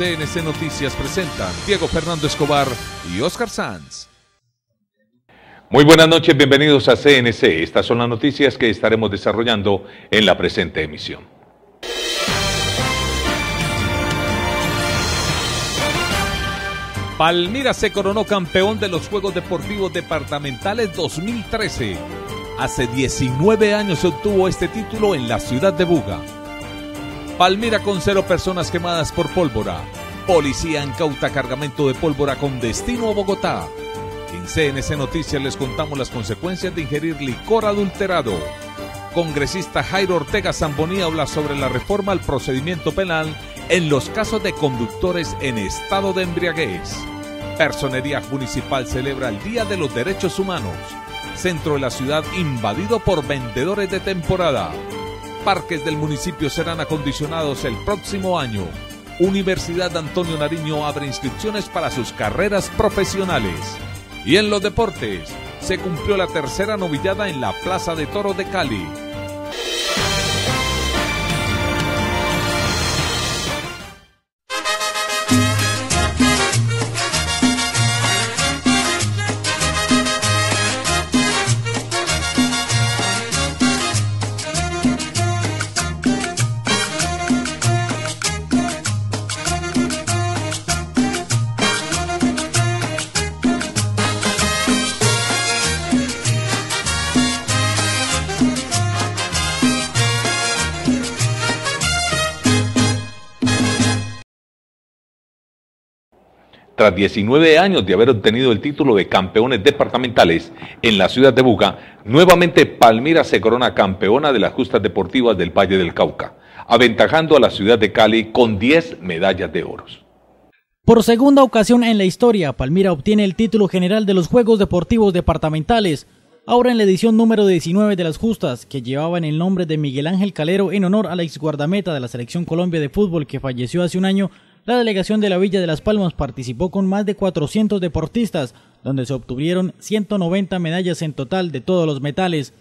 CNC Noticias presentan Diego Fernando Escobar y Oscar Sanz. Muy buenas noches, bienvenidos a CNC. Estas son las noticias que estaremos desarrollando en la presente emisión. Palmira se coronó campeón de los Juegos Deportivos Departamentales 2013. Hace 19 años se obtuvo este título en la ciudad de Buga. Palmira con cero personas quemadas por pólvora. Policía incauta cargamento de pólvora con destino a Bogotá. En CNC Noticias les contamos las consecuencias de ingerir licor adulterado. Congresista Jairo Ortega Zambonía habla sobre la reforma al procedimiento penal en los casos de conductores en estado de embriaguez. Personería Municipal celebra el Día de los Derechos Humanos. Centro de la ciudad invadido por vendedores de temporada. Parques del municipio serán acondicionados el próximo año. Universidad Antonio Nariño abre inscripciones para sus carreras profesionales. Y en los deportes, se cumplió la tercera novillada en la Plaza de Toro de Cali. Tras 19 años de haber obtenido el título de campeones departamentales en la ciudad de Buga, nuevamente Palmira se corona campeona de las justas deportivas del Valle del Cauca, aventajando a la ciudad de Cali con 10 medallas de oro. Por segunda ocasión en la historia, Palmira obtiene el título general de los Juegos Deportivos Departamentales, ahora en la edición número 19 de las justas, que llevaban el nombre de Miguel Ángel Calero en honor a la exguardameta de la Selección Colombia de Fútbol que falleció hace un año la delegación de la Villa de Las Palmas participó con más de 400 deportistas, donde se obtuvieron 190 medallas en total de todos los metales.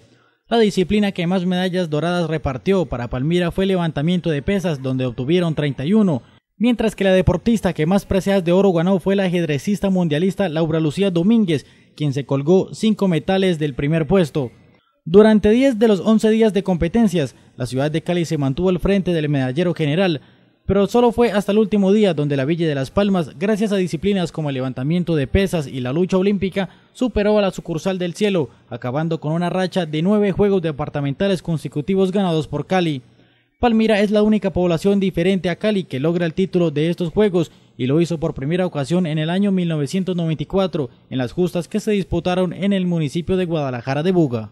La disciplina que más medallas doradas repartió para Palmira fue el levantamiento de pesas, donde obtuvieron 31, mientras que la deportista que más preseas de oro ganó fue la ajedrecista mundialista Laura Lucía Domínguez, quien se colgó 5 metales del primer puesto. Durante 10 de los 11 días de competencias, la ciudad de Cali se mantuvo al frente del medallero general, pero solo fue hasta el último día donde la Villa de Las Palmas, gracias a disciplinas como el levantamiento de pesas y la lucha olímpica, superó a la sucursal del cielo, acabando con una racha de nueve juegos departamentales consecutivos ganados por Cali. Palmira es la única población diferente a Cali que logra el título de estos juegos y lo hizo por primera ocasión en el año 1994 en las justas que se disputaron en el municipio de Guadalajara de Buga.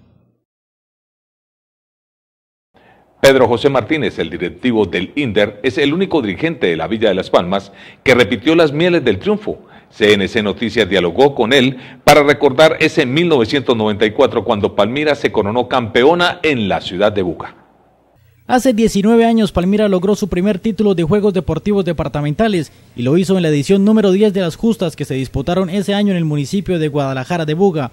Pedro José Martínez, el directivo del INDER, es el único dirigente de la Villa de Las Palmas que repitió las mieles del triunfo. CNC Noticias dialogó con él para recordar ese 1994 cuando Palmira se coronó campeona en la ciudad de Buca. Hace 19 años Palmira logró su primer título de Juegos Deportivos Departamentales y lo hizo en la edición número 10 de las justas que se disputaron ese año en el municipio de Guadalajara de Buga.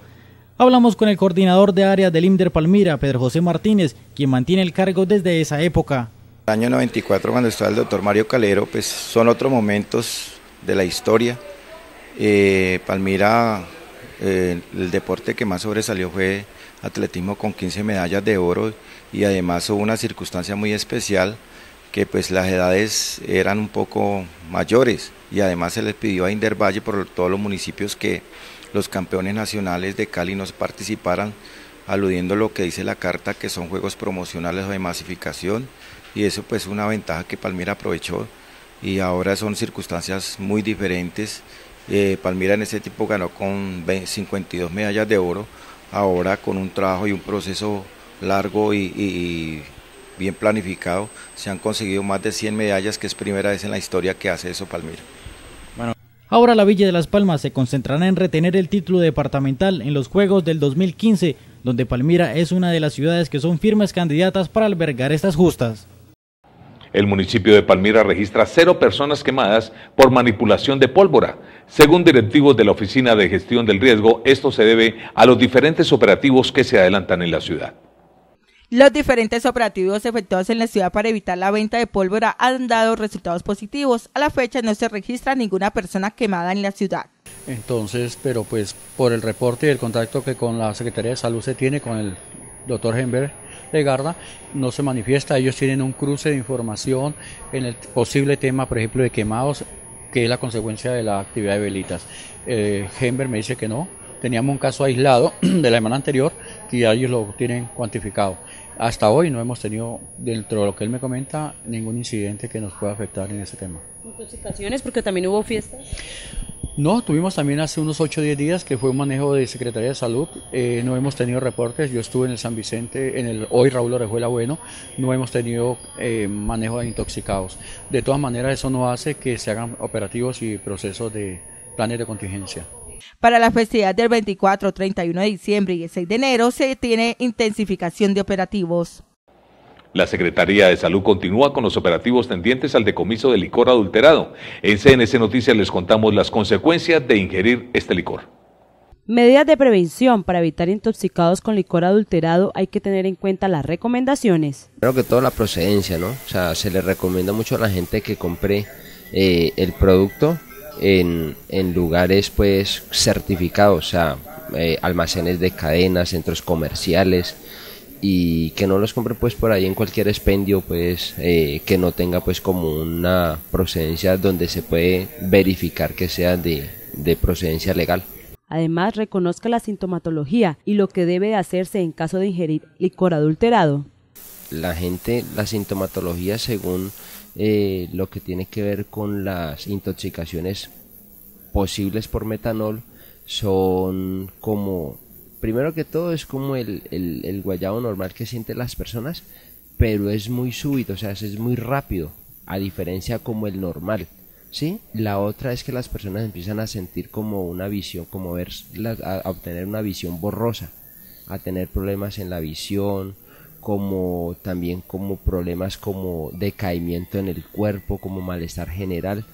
Hablamos con el coordinador de área del IMDER Palmira, Pedro José Martínez, quien mantiene el cargo desde esa época. El año 94, cuando estaba el doctor Mario Calero, pues son otros momentos de la historia. Eh, Palmira, eh, el deporte que más sobresalió fue atletismo con 15 medallas de oro y además hubo una circunstancia muy especial que pues las edades eran un poco mayores y además se les pidió a Inder Valle por todos los municipios que los campeones nacionales de Cali no participaran, aludiendo lo que dice la carta, que son juegos promocionales o de masificación, y eso pues es una ventaja que Palmira aprovechó, y ahora son circunstancias muy diferentes. Eh, Palmira en ese tipo ganó con 52 medallas de oro, ahora con un trabajo y un proceso largo y bien planificado, se han conseguido más de 100 medallas, que es primera vez en la historia que hace eso Palmira. Ahora la Villa de Las Palmas se concentrará en retener el título departamental en los Juegos del 2015, donde Palmira es una de las ciudades que son firmes candidatas para albergar estas justas. El municipio de Palmira registra cero personas quemadas por manipulación de pólvora. Según directivos de la Oficina de Gestión del Riesgo, esto se debe a los diferentes operativos que se adelantan en la ciudad. Los diferentes operativos efectuados en la ciudad para evitar la venta de pólvora han dado resultados positivos. A la fecha no se registra ninguna persona quemada en la ciudad. Entonces, pero pues por el reporte y el contacto que con la Secretaría de Salud se tiene con el doctor Hember Legarda, no se manifiesta. Ellos tienen un cruce de información en el posible tema, por ejemplo, de quemados, que es la consecuencia de la actividad de velitas. Eh, me dice que no. Teníamos un caso aislado de la semana anterior que ya ellos lo tienen cuantificado. Hasta hoy no hemos tenido, dentro de lo que él me comenta, ningún incidente que nos pueda afectar en ese tema. ¿Intoxicaciones? Porque también hubo fiestas. No, tuvimos también hace unos 8 o 10 días que fue un manejo de Secretaría de Salud. Eh, no hemos tenido reportes. Yo estuve en el San Vicente, en el hoy Raúl Orejuela Bueno. No hemos tenido eh, manejo de intoxicados. De todas maneras, eso no hace que se hagan operativos y procesos de planes de contingencia. Para la festividad del 24, 31 de diciembre y el 6 de enero se tiene intensificación de operativos. La Secretaría de Salud continúa con los operativos tendientes al decomiso de licor adulterado. En CNC Noticias les contamos las consecuencias de ingerir este licor. Medidas de prevención para evitar intoxicados con licor adulterado hay que tener en cuenta las recomendaciones. Creo que toda la procedencia, ¿no? O sea, se le recomienda mucho a la gente que compre eh, el producto en, lugares pues certificados, o sea, eh, almacenes de cadenas, centros comerciales, y que no los compre pues por ahí en cualquier expendio pues eh, que no tenga pues como una procedencia donde se puede verificar que sea de, de procedencia legal. Además, reconozca la sintomatología y lo que debe hacerse en caso de ingerir licor adulterado. La gente, la sintomatología según eh, lo que tiene que ver con las intoxicaciones posibles por metanol son como primero que todo es como el, el, guayabo normal que sienten las personas, pero es muy súbito, o sea, es muy rápido, a diferencia como el normal. ¿Sí? La otra es que las personas empiezan a sentir como una visión, como ver, a, obtener una visión borrosa, a tener problemas en la visión, como también como problemas como decaimiento en el cuerpo, como malestar general.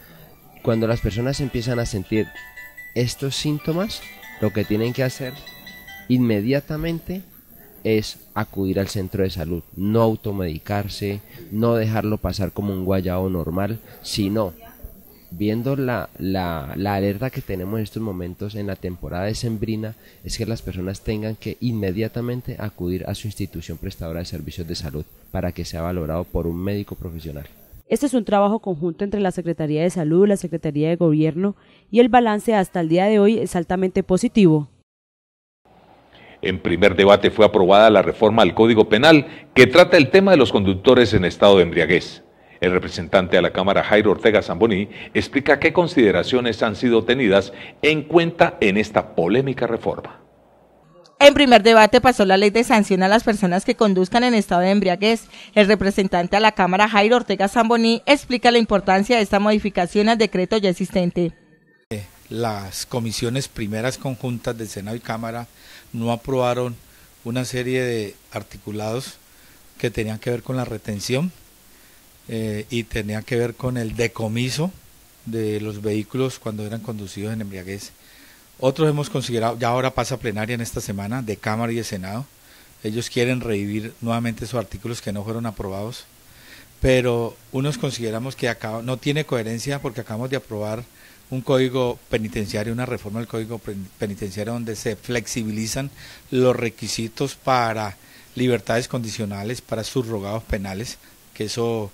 Cuando las personas empiezan a sentir estos síntomas, lo que tienen que hacer inmediatamente es acudir al centro de salud, no automedicarse, no dejarlo pasar como un guayao normal, sino viendo la, la, la, alerta que tenemos en estos momentos en la temporada de sembrina es que las personas tengan que inmediatamente acudir a su institución prestadora de servicios de salud para que sea valorado por un médico profesional. Este es un trabajo conjunto entre la Secretaría de Salud, la Secretaría de Gobierno y el balance hasta el día de hoy es altamente positivo. En primer debate fue aprobada la reforma al Código Penal que trata el tema de los conductores en estado de embriaguez. El representante a la Cámara, Jairo Ortega Zamboní, explica qué consideraciones han sido tenidas en cuenta en esta polémica reforma. En primer debate pasó la ley de sanción a las personas que conduzcan en estado de embriaguez. El representante a la Cámara, Jairo Ortega Zamboní, explica la importancia de esta modificación al decreto ya existente. Las comisiones primeras conjuntas del Senado y Cámara no aprobaron una serie de articulados que tenían que ver con la retención eh, y tenían que ver con el decomiso de los vehículos cuando eran conducidos en embriaguez. Otros hemos considerado, ya ahora pasa plenaria en esta semana, de Cámara y de Senado. Ellos quieren revivir nuevamente esos artículos que no fueron aprobados, pero unos consideramos que acá no tiene coherencia porque acabamos de aprobar un código penitenciario, una reforma del código penitenciario donde se flexibilizan los requisitos para libertades condicionales, para subrogados penales, que eso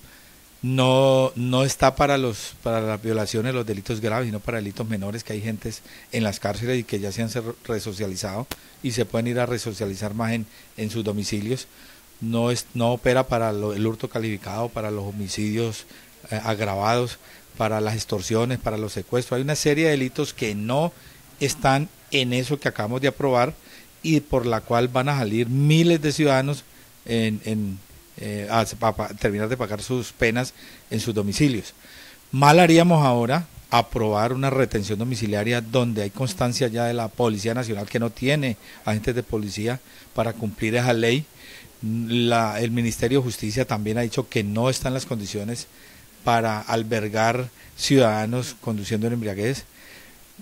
no, no está para los para las violaciones, los delitos graves, sino para delitos menores, que hay gentes en las cárceles y que ya se han resocializado y se pueden ir a resocializar más en, en sus domicilios. No, es, no opera para el hurto calificado, para los homicidios eh, agravados, para las extorsiones, para los secuestros. Hay una serie de delitos que no están en eso que acabamos de aprobar y por la cual van a salir miles de ciudadanos en, eh, a, terminar de pagar sus penas en sus domicilios. Mal haríamos ahora aprobar una retención domiciliaria donde hay constancia ya de la Policía Nacional que no tiene agentes de policía para cumplir esa ley. La, el Ministerio de Justicia también ha dicho que no están las condiciones para albergar ciudadanos conduciendo en embriaguez.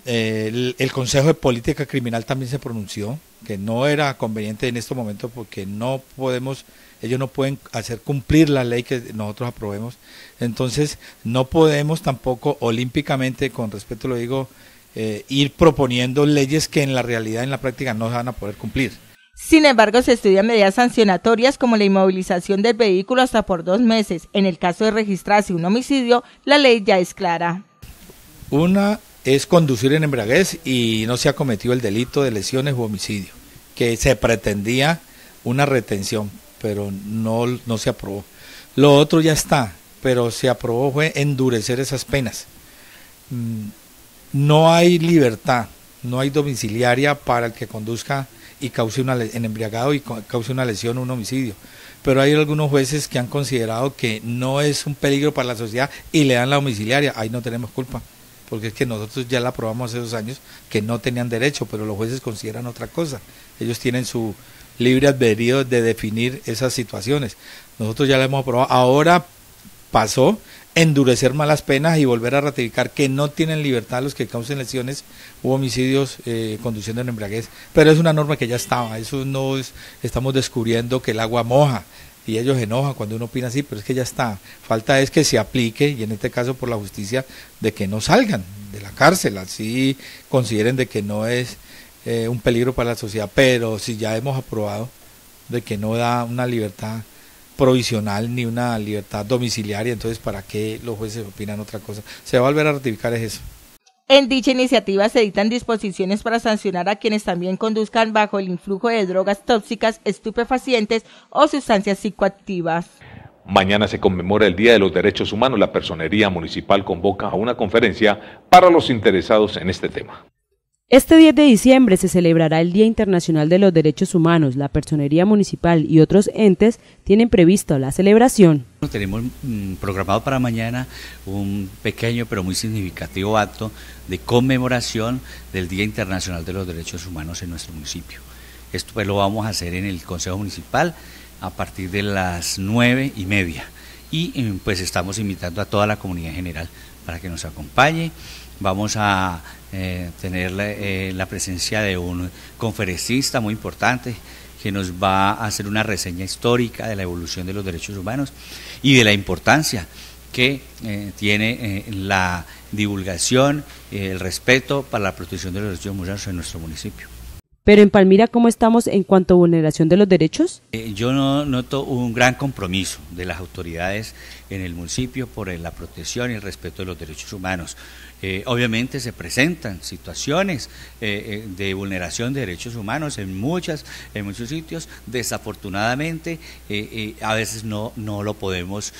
Eh, el, Consejo de Política Criminal también se pronunció que no era conveniente en este momento porque no podemos, ellos no pueden hacer cumplir la ley que nosotros aprobemos. Entonces, no podemos tampoco olímpicamente, con respeto lo digo, eh, ir proponiendo leyes que en la realidad, en la práctica, no se van a poder cumplir. Sin embargo, se estudian medidas sancionatorias como la inmovilización del vehículo hasta por dos meses. En el caso de registrarse un homicidio, la ley ya es clara. Una es conducir en embriaguez y no se ha cometido el delito de lesiones u homicidio, que se pretendía una retención, pero no, no se aprobó. Lo otro ya está, pero se aprobó fue endurecer esas penas. Mm, no hay libertad, no hay domiciliaria para el que conduzca y cause una en embriagado y cause una lesión o un homicidio. Pero hay algunos jueces que han considerado que no es un peligro para la sociedad y le dan la domiciliaria. Ahí no tenemos culpa porque es que nosotros ya la aprobamos hace dos años, que no tenían derecho, pero los jueces consideran otra cosa. Ellos tienen su libre albedrío de definir esas situaciones. Nosotros ya la hemos aprobado. Ahora pasó endurecer malas penas y volver a ratificar que no tienen libertad los que causen lesiones u homicidios eh, conduciendo en embriaguez. Pero es una norma que ya estaba. Eso no es, estamos descubriendo que el agua moja y ellos enojan cuando uno opina así, pero es que ya está. Falta es que se aplique, y en este caso por la justicia, de que no salgan de la cárcel, así consideren de que no es eh, un peligro para la sociedad, pero si ya hemos aprobado de que no da una libertad provisional ni una libertad domiciliaria, entonces ¿para qué los jueces opinan otra cosa? Se va a volver a ratificar es eso. En dicha iniciativa se dictan disposiciones para sancionar a quienes también conduzcan bajo el influjo de drogas tóxicas, estupefacientes o sustancias psicoactivas. Mañana se conmemora el Día de los Derechos Humanos. La Personería Municipal convoca a una conferencia para los interesados en este tema. Este 10 de diciembre se celebrará el Día Internacional de los Derechos Humanos. La Personería Municipal y otros entes tienen previsto la celebración. Tenemos mm, programado para mañana un pequeño pero muy significativo acto de conmemoración del Día Internacional de los Derechos Humanos en nuestro municipio. Esto pues, lo vamos a hacer en el Consejo Municipal a partir de las nueve y media. Y mm, pues estamos invitando a toda la comunidad en general para que nos acompañe. Vamos a eh, tener eh, la, presencia de un conferencista muy importante que nos va a hacer una reseña histórica de la evolución de los derechos humanos y de la importancia que eh, tiene la divulgación, el respeto para la protección de los derechos humanos en nuestro municipio. Pero en Palmira, ¿cómo estamos en cuanto a vulneración de los derechos? Eh, yo no noto un gran compromiso de las autoridades en el municipio por la protección y el respeto de los derechos humanos. Eh, obviamente se presentan situaciones eh, de vulneración de derechos humanos en muchas, en muchos sitios. Desafortunadamente, a veces no, no lo podemos,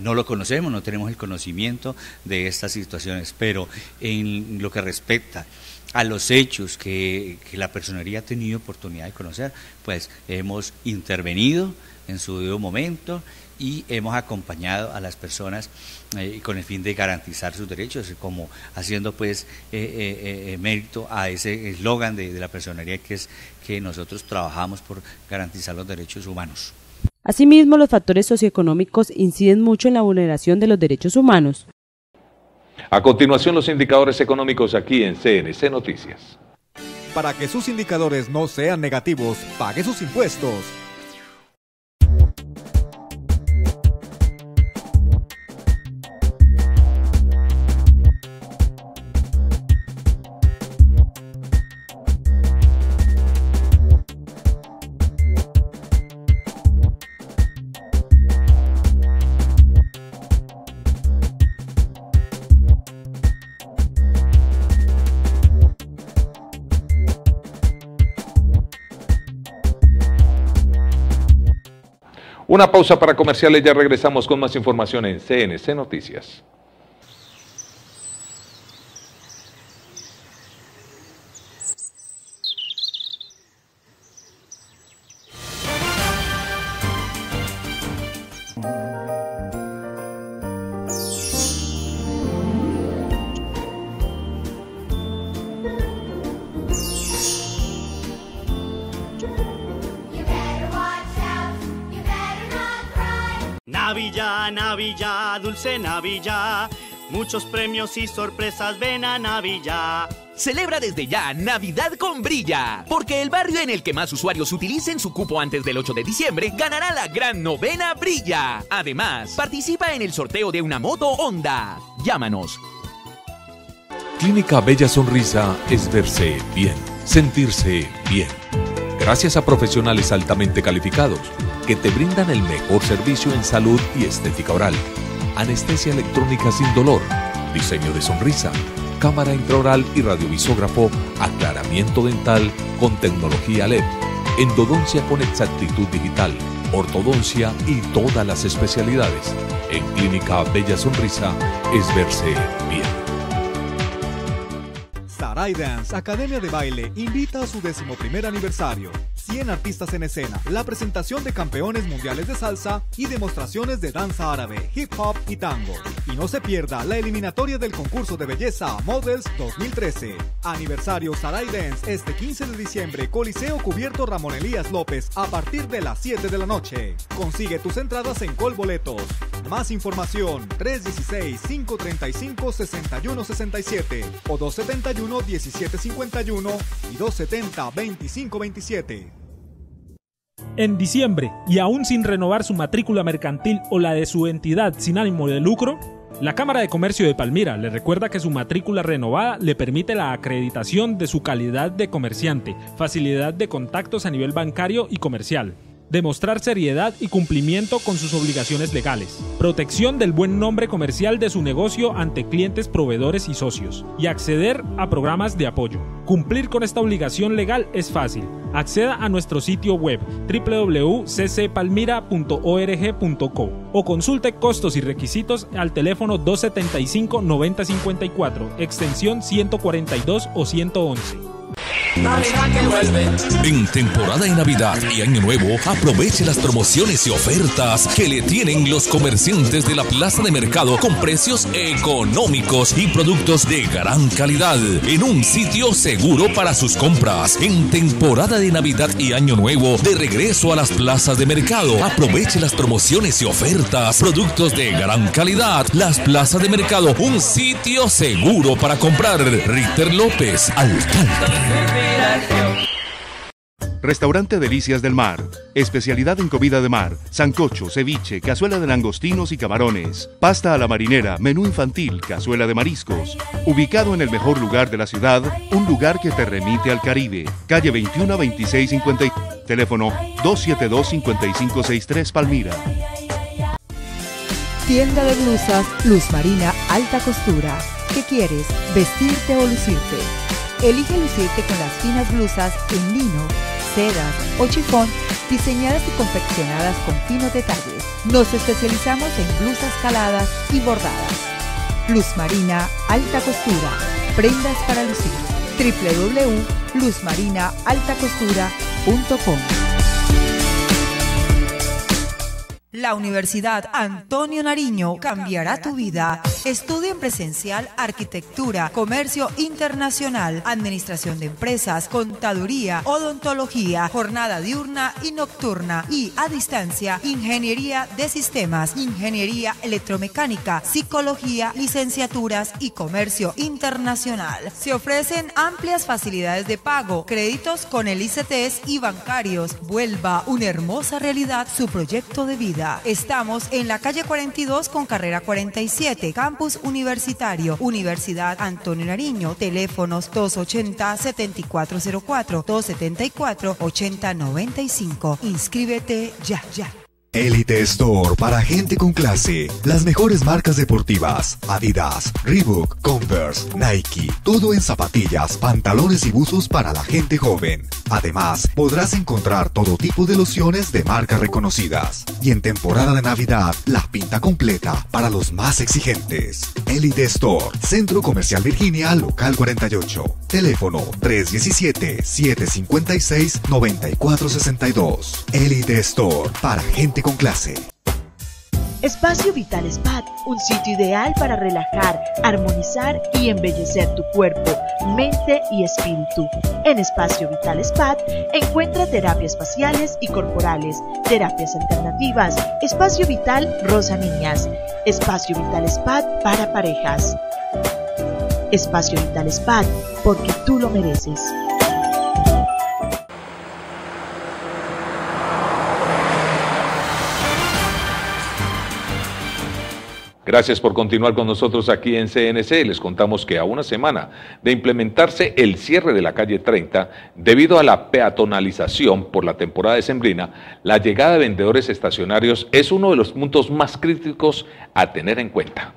no lo conocemos, no tenemos el conocimiento de estas situaciones. Pero en lo que respecta a los hechos que, la personería ha tenido oportunidad de conocer, pues hemos intervenido en su debido momento y hemos acompañado a las personas eh, con el fin de garantizar sus derechos, como haciendo pues eh, eh, mérito a ese eslogan de, de la personería que es que nosotros trabajamos por garantizar los derechos humanos. Asimismo, los factores socioeconómicos inciden mucho en la vulneración de los derechos humanos. A continuación, los indicadores económicos aquí en CNC Noticias. Para que sus indicadores no sean negativos, pague sus impuestos. Una pausa para comerciales, ya regresamos con más información en CNC Noticias. Navilla, Navilla, dulce Navilla, Muchos premios y sorpresas ven a Navilla. Celebra desde ya Navidad con Brilla, porque el barrio en el que más usuarios utilicen su cupo antes del 8 de diciembre ganará la gran novena Brilla. Además, participa en el sorteo de una moto Honda. Llámanos. Clínica Bella Sonrisa es verse bien, sentirse bien. Gracias a profesionales altamente calificados que te brindan el mejor servicio en salud y estética oral. Anestesia electrónica sin dolor, diseño de sonrisa cámara intraoral y radiovisógrafo, aclaramiento dental con tecnología LED, endodoncia con exactitud digital, ortodoncia y todas las especialidades. En Clínica Bella Sonrisa es verse bien. Sarai Dance, Academia de Baile, invita a su decimoprimer aniversario. 100 artistas en escena, la presentación de campeones mundiales de salsa y demostraciones de danza árabe, hip hop y tango. Y no se pierda la eliminatoria del concurso de belleza Models 2013. Aniversario Sarai Dance este 15 de diciembre, Coliseo Cubierto Ramón Elías López a partir de las 7 de la noche. Consigue tus entradas en Colboletos. Más información 316-535-6167 o 271-1751 y 270-2527. En diciembre, y aún sin renovar su matrícula mercantil o la de su entidad sin ánimo de lucro, la Cámara de Comercio de Palmira le recuerda que su matrícula renovada le permite la acreditación de su calidad de comerciante, facilidad de contactos a nivel bancario y comercial, demostrar seriedad y cumplimiento con sus obligaciones legales, protección del buen nombre comercial de su negocio ante clientes, proveedores y socios, y acceder a programas de apoyo. Cumplir con esta obligación legal es fácil. Acceda a nuestro sitio web www.ccpalmira.org.co o consulte costos y requisitos al teléfono 275-9054, extensión 142 o 111. En temporada de Navidad y Año Nuevo, aproveche las promociones y ofertas que le tienen los comerciantes de la plaza de mercado con precios económicos y productos de gran calidad en un sitio seguro para sus compras. En temporada de Navidad y Año Nuevo, de regreso a las plazas de mercado, aproveche las promociones y ofertas, productos de gran calidad. Las plazas de mercado, un sitio seguro para comprar. Richter López, alcalde. Restaurante Delicias del Mar. Especialidad en comida de mar. Sancocho, ceviche, cazuela de langostinos y camarones. Pasta a la marinera, menú infantil, cazuela de mariscos. Ubicado en el mejor lugar de la ciudad, un lugar que te remite al Caribe. Calle 21 2650. Teléfono 272-5563 Palmira. Tienda de blusas Luz Marina Alta Costura. ¿Qué quieres? ¿Vestirte o lucirte? Elige lucirte con las finas blusas en lino, sedas o chifón diseñadas y confeccionadas con finos detalles. Nos especializamos en blusas caladas y bordadas. Luz Marina Alta Costura. Prendas para lucir. www.luzmarinaaltacostura.com La Universidad Antonio Nariño cambiará tu vida. Estudia en presencial arquitectura, comercio internacional, administración de empresas, contaduría, odontología, jornada diurna y nocturna y a distancia, ingeniería de sistemas, ingeniería electromecánica, psicología, licenciaturas y comercio internacional. Se ofrecen amplias facilidades de pago, créditos con el ICTs y bancarios. Vuelva una hermosa realidad su proyecto de vida. Estamos en la calle 42 con carrera 47, campus universitario, Universidad Antonio Nariño, teléfonos 280-7404, 274-8095. Inscríbete ya, ya. Elite Store para gente con clase. Las mejores marcas deportivas. Adidas, Reebok, Converse, Nike. Todo en zapatillas, pantalones y buzos para la gente joven. Además, podrás encontrar todo tipo de lociones de marcas reconocidas. Y en temporada de Navidad, la pinta completa para los más exigentes. Elite Store, Centro Comercial Virginia, local 48. Teléfono 317-756-9462. Elite Store para gente con clase. Espacio Vital Spa, un sitio ideal para relajar, armonizar y embellecer tu cuerpo, mente y espíritu. En Espacio Vital Spa encuentra terapias faciales y corporales, terapias alternativas, Espacio Vital Rosa Niñas, Espacio Vital Spa para parejas. Espacio Vital Spa, porque tú lo mereces. Gracias por continuar con nosotros aquí en CNC. Les contamos que a una semana de implementarse el cierre de la calle 30, debido a la peatonalización por la temporada de sembrina, la llegada de vendedores estacionarios es uno de los puntos más críticos a tener en cuenta.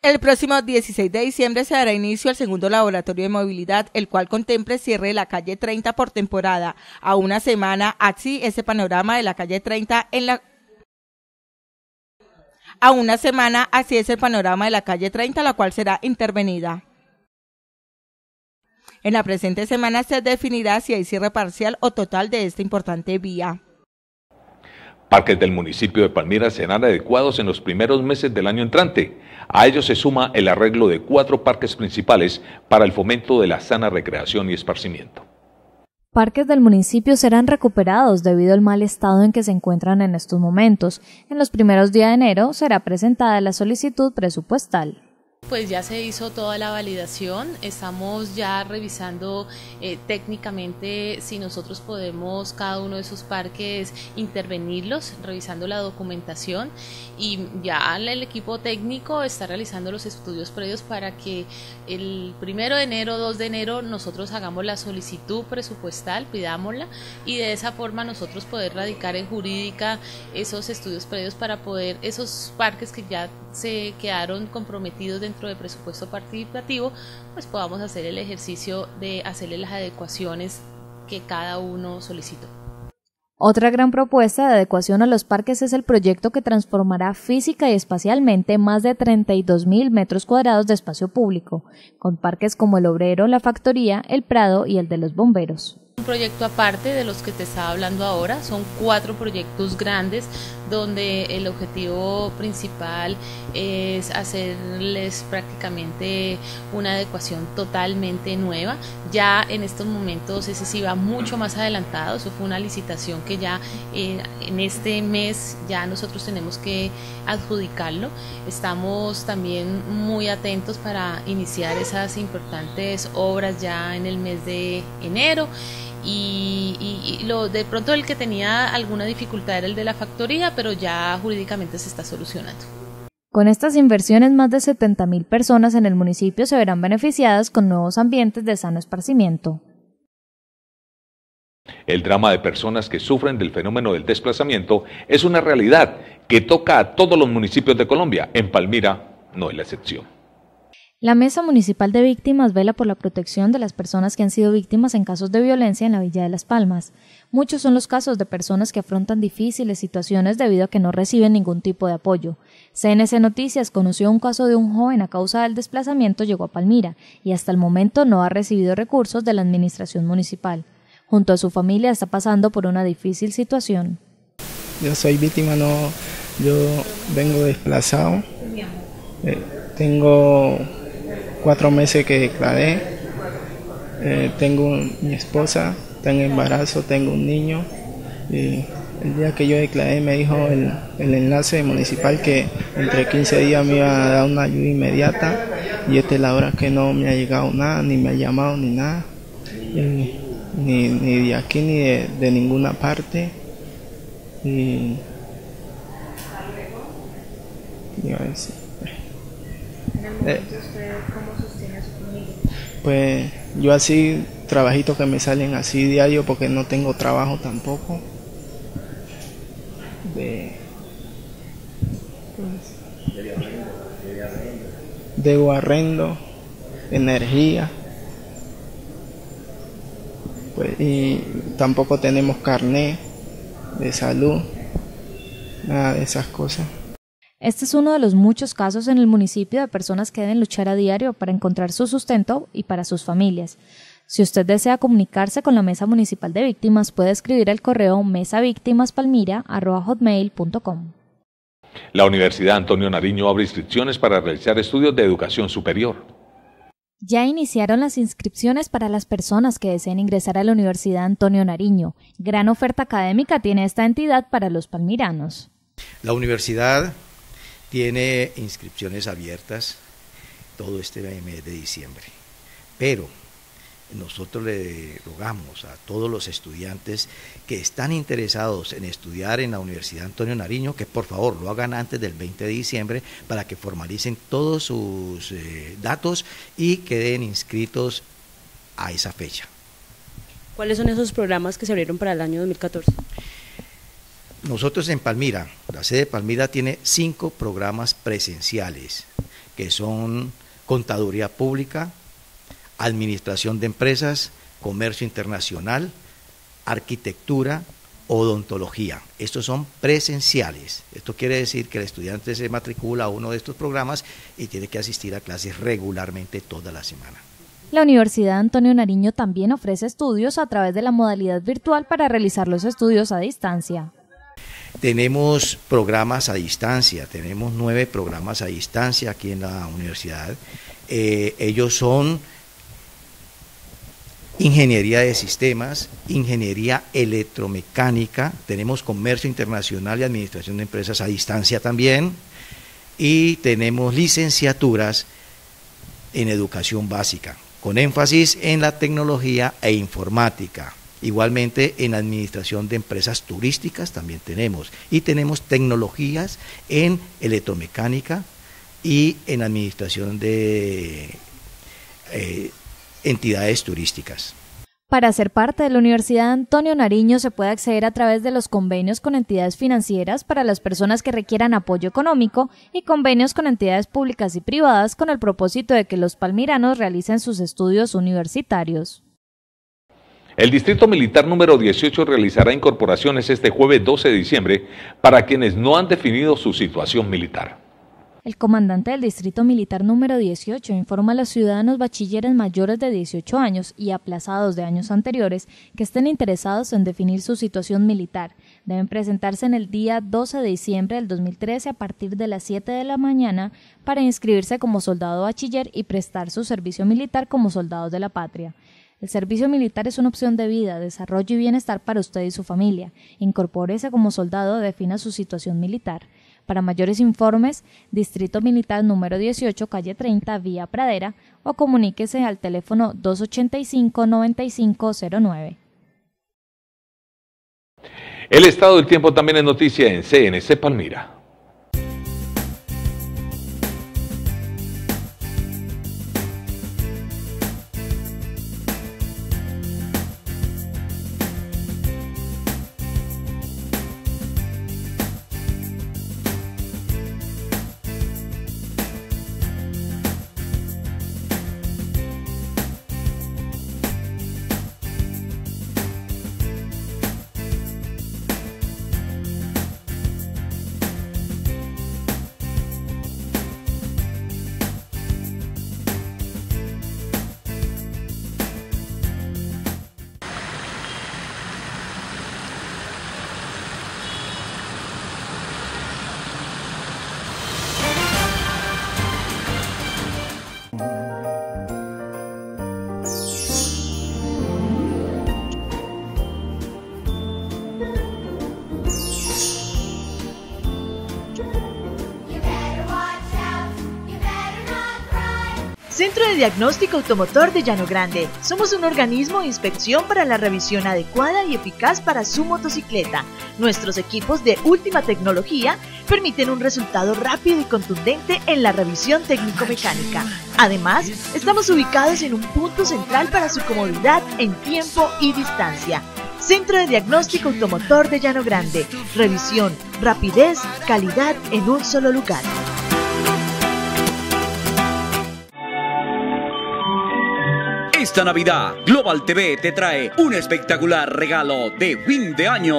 El próximo 16 de diciembre se dará inicio al segundo laboratorio de movilidad, el cual contemple cierre de la calle 30 por temporada. A una semana, así ese panorama de la calle 30 en la a una semana, así es el panorama de la calle 30, la cual será intervenida. En la presente semana se definirá si hay cierre parcial o total de esta importante vía. Parques del municipio de Palmira serán adecuados en los primeros meses del año entrante. A ello se suma el arreglo de cuatro parques principales para el fomento de la sana recreación y esparcimiento parques del municipio serán recuperados debido al mal estado en que se encuentran en estos momentos. En los primeros días de enero será presentada la solicitud presupuestal pues ya se hizo toda la validación, estamos ya revisando eh, técnicamente si nosotros podemos cada uno de esos parques intervenirlos, revisando la documentación y ya el equipo técnico está realizando los estudios previos para que el primero de enero, 2 de enero nosotros hagamos la solicitud presupuestal, pidámosla y de esa forma nosotros poder radicar en jurídica esos estudios previos para poder esos parques que ya se quedaron comprometidos dentro del presupuesto participativo, pues podamos hacer el ejercicio de hacerle las adecuaciones que cada uno solicitó. Otra gran propuesta de adecuación a los parques es el proyecto que transformará física y espacialmente más de 32 mil metros cuadrados de espacio público, con parques como el Obrero, la Factoría, el Prado y el de los Bomberos un proyecto aparte de los que te estaba hablando ahora. Son cuatro proyectos grandes donde el objetivo principal es hacerles prácticamente una adecuación totalmente nueva. Ya en estos momentos ese sí va mucho más adelantado. Eso fue una licitación que ya eh, en este mes ya nosotros tenemos que adjudicarlo. Estamos también muy atentos para iniciar esas importantes obras ya en el mes de enero y, lo de pronto el que tenía alguna dificultad era el de la factoría, pero ya jurídicamente se está solucionando. Con estas inversiones, más de 70.000 personas en el municipio se verán beneficiadas con nuevos ambientes de sano esparcimiento. El drama de personas que sufren del fenómeno del desplazamiento es una realidad que toca a todos los municipios de Colombia. En Palmira no es la excepción. La Mesa Municipal de Víctimas vela por la protección de las personas que han sido víctimas en casos de violencia en la Villa de Las Palmas. Muchos son los casos de personas que afrontan difíciles situaciones debido a que no reciben ningún tipo de apoyo. CNC Noticias conoció un caso de un joven a causa del desplazamiento llegó a Palmira y hasta el momento no ha recibido recursos de la administración municipal. Junto a su familia está pasando por una difícil situación. Yo soy víctima, no, yo vengo desplazado. Eh, tengo cuatro meses que declaré. Eh, tengo mi esposa, tengo embarazo, tengo un niño. Y el día que yo declaré me dijo el, enlace municipal que entre 15 días me iba a dar una ayuda inmediata y esta es la hora que no me ha llegado nada, ni me ha llamado ni nada, ni, de aquí ni de, ninguna parte. Y, eh, cómo sostiene a su familia? Pues yo así, trabajitos que me salen así diario porque no tengo trabajo tampoco. De, debo arrendo, energía. Pues, y tampoco tenemos carné de salud, nada de esas cosas. Este es uno de los muchos casos en el municipio de personas que deben luchar a diario para encontrar su sustento y para sus familias. Si usted desea comunicarse con la Mesa Municipal de Víctimas, puede escribir al correo mesavíctimaspalmira.com. La Universidad Antonio Nariño abre inscripciones para realizar estudios de educación superior. Ya iniciaron las inscripciones para las personas que deseen ingresar a la Universidad Antonio Nariño. Gran oferta académica tiene esta entidad para los palmiranos. La universidad tiene inscripciones abiertas todo este mes de diciembre, pero nosotros le rogamos a todos los estudiantes que están interesados en estudiar en la Universidad Antonio Nariño que por favor lo hagan antes del 20 de diciembre para que formalicen todos sus eh, datos y queden inscritos a esa fecha. ¿Cuáles son esos programas que se abrieron para el año 2014? Nosotros en Palmira, la sede de Palmira tiene cinco programas presenciales que son contaduría pública, administración de empresas, comercio internacional, arquitectura, odontología. Estos son presenciales. Esto quiere decir que el estudiante se matricula a uno de estos programas y tiene que asistir a clases regularmente toda la semana. La Universidad Antonio Nariño también ofrece estudios a través de la modalidad virtual para realizar los estudios a distancia. Tenemos programas a distancia, tenemos nueve programas a distancia aquí en la universidad. Eh, ellos son ingeniería de sistemas, ingeniería electromecánica, tenemos comercio internacional y administración de empresas a distancia también, y tenemos licenciaturas en educación básica, con énfasis en la tecnología e informática. Igualmente en administración de empresas turísticas también tenemos. Y tenemos tecnologías en electromecánica y en administración de eh, entidades turísticas. Para ser parte de la Universidad Antonio Nariño se puede acceder a través de los convenios con entidades financieras para las personas que requieran apoyo económico y convenios con entidades públicas y privadas con el propósito de que los palmiranos realicen sus estudios universitarios. El Distrito Militar número 18 realizará incorporaciones este jueves 12 de diciembre para quienes no han definido su situación militar. El comandante del Distrito Militar número 18 informa a los ciudadanos bachilleres mayores de 18 años y aplazados de años anteriores que estén interesados en definir su situación militar. Deben presentarse en el día 12 de diciembre del 2013 a partir de las 7 de la mañana para inscribirse como soldado bachiller y prestar su servicio militar como soldados de la patria. El servicio militar es una opción de vida, desarrollo y bienestar para usted y su familia. Incorpórese como soldado, defina su situación militar. Para mayores informes, Distrito Militar número 18, calle 30, vía Pradera, o comuníquese al teléfono 285-9509. El estado del tiempo también es noticia en CNC Palmira. Centro de Diagnóstico Automotor de Llano Grande. Somos un organismo de inspección para la revisión adecuada y eficaz para su motocicleta. Nuestros equipos de última tecnología permiten un resultado rápido y contundente en la revisión técnico-mecánica. Además, estamos ubicados en un punto central para su comodidad en tiempo y distancia. Centro de Diagnóstico Automotor de Llano Grande. Revisión, rapidez, calidad en un solo lugar. Esta Navidad, Global TV te trae un espectacular regalo de fin de año.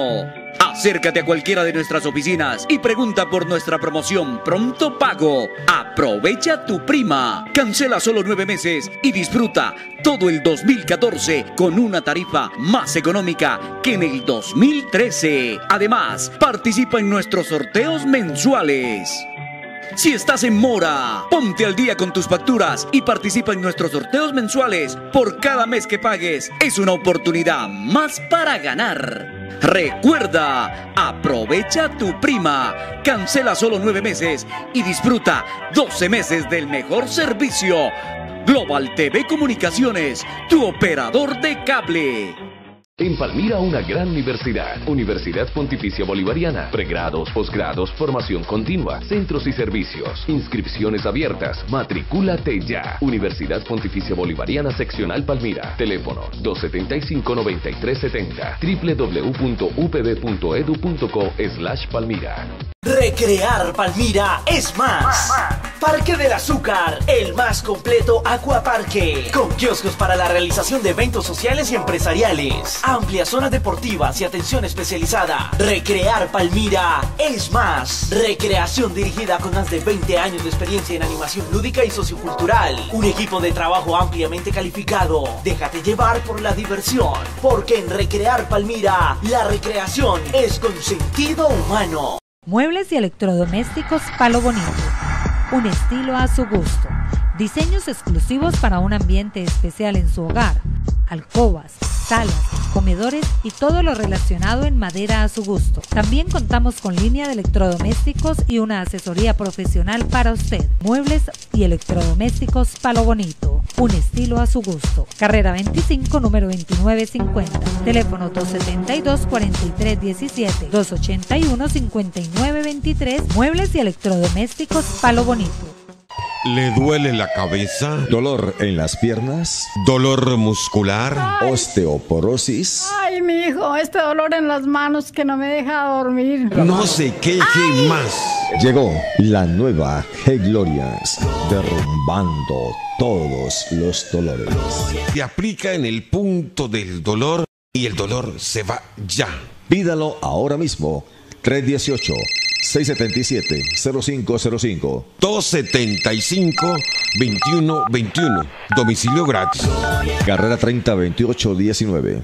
Acércate a cualquiera de nuestras oficinas y pregunta por nuestra promoción Pronto Pago. Aprovecha tu prima. Cancela solo nueve meses y disfruta todo el 2014 con una tarifa más económica que en el 2013. Además, participa en nuestros sorteos mensuales. Si estás en Mora, ponte al día con tus facturas y participa en nuestros sorteos mensuales. Por cada mes que pagues, es una oportunidad más para ganar. Recuerda, aprovecha tu prima, cancela solo nueve meses y disfruta 12 meses del mejor servicio. Global TV Comunicaciones, tu operador de cable. En Palmira una gran universidad, Universidad Pontificia Bolivariana, pregrados, posgrados, formación continua, centros y servicios, inscripciones abiertas, matricúlate ya. Universidad Pontificia Bolivariana Seccional Palmira, teléfono 275-9370, www.upb.edu.co slash Palmira. Recrear Palmira es más. Parque del Azúcar, el más completo acuaparque. Con kioscos para la realización de eventos sociales y empresariales. Amplias zonas deportivas y atención especializada. Recrear Palmira es más. Recreación dirigida con más de 20 años de experiencia en animación lúdica y sociocultural. Un equipo de trabajo ampliamente calificado. Déjate llevar por la diversión. Porque en Recrear Palmira, la recreación es con sentido humano. Muebles y electrodomésticos Palo Bonito. Un estilo a su gusto. Diseños exclusivos para un ambiente especial en su hogar. Alcobas, salas, comedores y todo lo relacionado en madera a su gusto. También contamos con línea de electrodomésticos y una asesoría profesional para usted. Muebles y electrodomésticos Palo Bonito. Un estilo a su gusto. Carrera 25, número 2950. Teléfono 272-4317. 281-5923. Muebles y electrodomésticos Palo Bonito. ¿Le duele la cabeza? ¿Dolor en las piernas? ¿Dolor muscular? ¿Osteoporosis? Ay, mi hijo, este dolor en las manos que no me deja dormir. No sé qué, qué más. Llegó la nueva G-Glorias, derrumbando todos los dolores. Se aplica en el punto del dolor y el dolor se va ya. Pídalo ahora mismo. 318 677-0505. 275-2121. Domicilio gratis. Carrera 3028-19.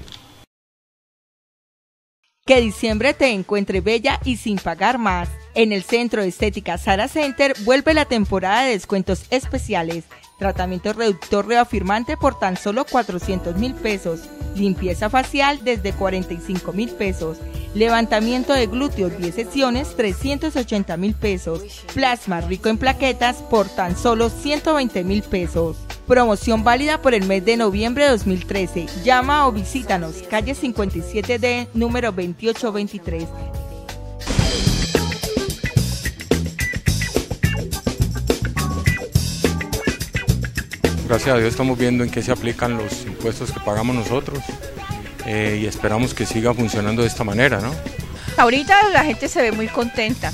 Que diciembre te encuentre bella y sin pagar más. En el Centro de Estética Sara Center vuelve la temporada de descuentos especiales. Tratamiento reductor reafirmante por tan solo 400 mil pesos. Limpieza facial desde 45 mil pesos. Levantamiento de glúteos 10 sesiones 380 mil pesos. Plasma rico en plaquetas por tan solo 120 mil pesos. Promoción válida por el mes de noviembre de 2013. Llama o visítanos. Calle 57D, número 2823. Gracias a Dios estamos viendo en qué se aplican los impuestos que pagamos nosotros eh, y esperamos que siga funcionando de esta manera, ¿no? Ahorita la gente se ve muy contenta.